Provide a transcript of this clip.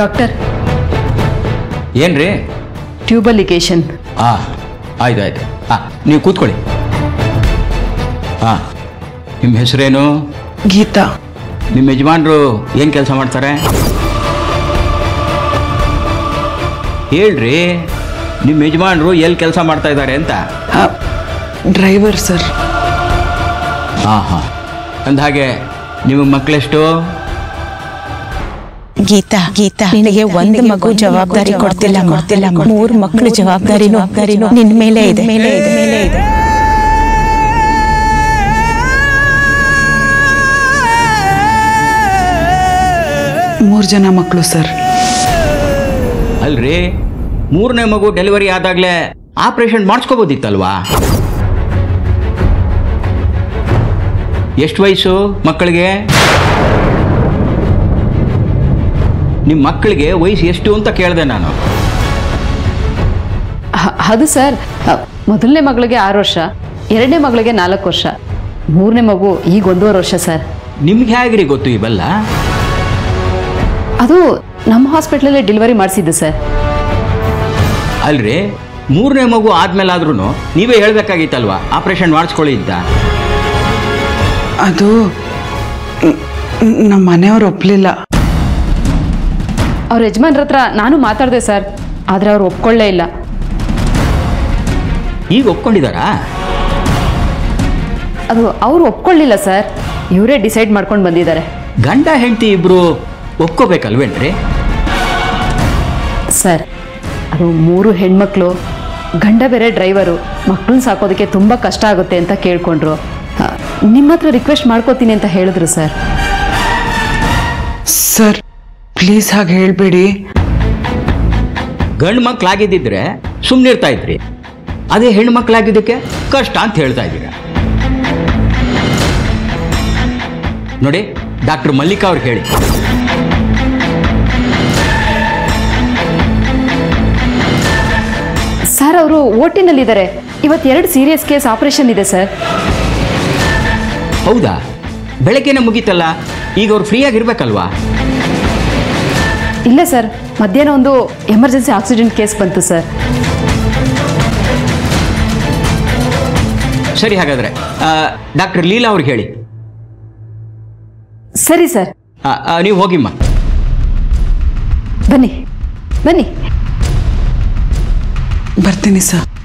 Doctor. ಏನ್ರಿ? ಟ್ಯೂಬಲಿಕೇಶನ್ ಹಾಂ ಆಯ್ತು ಆಯ್ತು. ಹಾಂ ನೀವು ಕೂತ್ಕೊಳ್ಳಿ. ಹಾಂ ನಿಮ್ಮ ಹೆಸರೇನು? ಗೀತಾ. ನಿಮ್ಮ ಯಜಮಾನ್ರು ಏನು ಕೆಲಸ ಮಾಡ್ತಾರೆ? ಹೇಳ್ರಿ ನಿಮ್ಮ ಯಜಮಾನ್ರು ಎಲ್ಲಿ ಕೆಲಸ ಮಾಡ್ತಾ ಇದ್ದಾರೆ ಅಂತ? Driver sir. ಹಾಂ ಹಾಂ ಅಂದಹಾಗೆ ನಿಮ್ಮ ಮಕ್ಕಳೆಷ್ಟು ಗೀತಾ ಗೀತಾ ನಿನಗೆ ಒಂದು ಮಗು ಜವಾಬ್ದಾರಿ ಕೊಡ್ತಿಲ್ಲ ಕೊಡ್ತಿಲ್ಲ ಮೂರು ಮಕ್ಕಳು ಜವಾಬ್ದಾರಿ ಜವಾಬ್ದಾರಿನೂ ನಿನ್ ಮೇಲೆ ಇದೆ. ಮೇಲೆ ಇದೆ. ಮೇಲೆ ಇದೆ. ಮೂರು ಜನ ಮಕ್ಕಳು ಸರ್. ಅಲ್ರಿ? ಮೂರನೇ ಮಗು ಡೆಲಿವರಿ ಆದಾಗ್ಲೇ ಆಪರೇಷನ್ ಮಾಡಿಸ್ಕೋಬೋದಿತ್ತಲ್ವಾ? ಎಷ್ಟು ವಯಸ್ಸು ಮಕ್ಕಳಿಗೆ? ನಿಮ್ಮ ಮಕ್ಕಳಿಗೆ ವಯಸ್ಸು ಎಷ್ಟು ಅಂತ ಕೇಳಿದೆ ನಾನು. ಅದು ಸರ್. ಮೊದಲನೇ ಮಗಳಿಗೆ ಆರು ವರ್ಷ ಎರಡನೇ ಮಗಳಿಗೆ ನಾಲ್ಕು ವರ್ಷ ಮೂರನೇ ಮಗು ಈಗ ಒಂದೂವರೆ ವರ್ಷ ಸರ್. ನಿಮ್ಗೆ ಹೇಗ್ರಿ ಗೊತ್ತು ಇವೆಲ್ಲ? ಅದು ನಮ್ಮ ಹಾಸ್ಪಿಟ್ಲಲ್ಲೇ ಡೆಲಿವರಿ ಮಾಡಿಸಿದ್ದು ಸರ್. ಅಲ್ರಿ ಮೂರನೇ ಮಗು ಆದ್ಮೇಲಾದ್ರೂ ನೀವೇ ಹೇಳ್ಬೇಕಾಗಿತ್ತಲ್ವಾ ಆಪರೇಷನ್ ಮಾಡಿಸ್ಕೊಳ್ಳಿ ಇದ್ದ ಅದು ನಮ್ಮ ಮನೆಯವರು ಒಪ್ಪಲಿಲ್ಲ ಅವ್ರ ಯಜಮಾನ್ರ ಹತ್ರ ನಾನು ಮಾತಾಡಿದೆ ಸರ್ ಆದರೆ ಅವ್ರು ಒಪ್ಕೊಳ್ಳೇ ಇಲ್ಲ. ಈಗ ಒಪ್ಕೊಂಡಿದ್ದಾರಾ ಅದು ಅವ್ರು ಒಪ್ಕೊಳ್ಳಿಲ್ಲ ಸರ್ ಇವರೇ ಡಿಸೈಡ್ ಮಾಡ್ಕೊಂಡು ಬಂದಿದ್ದಾರೆ. ಗಂಡ ಹೆಂಡತಿ ಇಬ್ರು ಒಪ್ಕೋಬೇಕಲ್ವೇನ್ರಿ? ಸರ್ ಅದು ಮೂರು ಹೆಣ್ಮಕ್ಳು ಗಂಡ ಬೇರೆ ಡ್ರೈವರು ಮಕ್ಕಳನ್ನ ಸಾಕೋದಕ್ಕೆ ತುಂಬ ಕಷ್ಟ ಆಗುತ್ತೆ ಅಂತ ಕೇಳ್ಕೊಂಡ್ರು. ನಿಮ್ಮ ಹತ್ರ ರಿಕ್ವೆಸ್ಟ್ ಮಾಡ್ಕೋತೀನಿ ಅಂತ ಹೇಳಿದ್ರು ಸರ್. ಸರ್ ಪ್ಲೀಸ್ ಹಾಗೆ ಹೇಳ್ಬೇಡಿ. ಗಂಡು ಮಕ್ಕಳಾಗಿದ್ದಿದ್ರೆ ಸುಮ್ಮನಿರ್ತಾ ಇದ್ರಿ. ಅದೇ ಹೆಣ್ಣು ಮಕ್ಕಳಾಗಿದ್ದಕ್ಕೆ ಕಷ್ಟ ಅಂತ ಹೇಳ್ತಾ ಇದ್ದೀರಾ? ನೋಡಿ ಡಾಕ್ಟರ್ ಮಲ್ಲಿಕಾ ಅವ್ರಿಗೆ ಹೇಳಿ. ಸರ್ ಅವರು ಓಟಿನಲ್ಲಿದ್ದಾರೆ. ಇವತ್ತು ಎರಡು ಸೀರಿಯಸ್ ಕೇಸ್ ಆಪರೇಷನ್ ಇದೆ ಸರ್. ಹೌದಾ? ಬೆಳಗ್ಗೆನೆ ಮುಗೀತಲ್ಲ? ಈಗ ಅವ್ರು ಫ್ರೀಯಾಗಿ ಇರ್ಬೇಕಲ್ವಾ ಇಲ್ಲ ಸರ್ ಮಧ್ಯಾಹ್ನ ಒಂದು ಎಮರ್ಜೆನ್ಸಿ ಆಕ್ಸಿಡೆಂಟ್ ಕೇಸ್ ಬಂತು ಸರ್. ಸರಿ ಹಾಗಾದ್ರೆ ಡಾಕ್ಟರ್ ಲೀಲಾ ಅವ್ರಿಗೆ ಹೇಳಿ. ಸರಿ ಸರ್. ಆ, ಆ, ನೀವು ಹೋಗಿಮ್ಮ. ಬನ್ನಿ ಬನ್ನಿ. ಬರ್ತೀನಿ ಸರ್.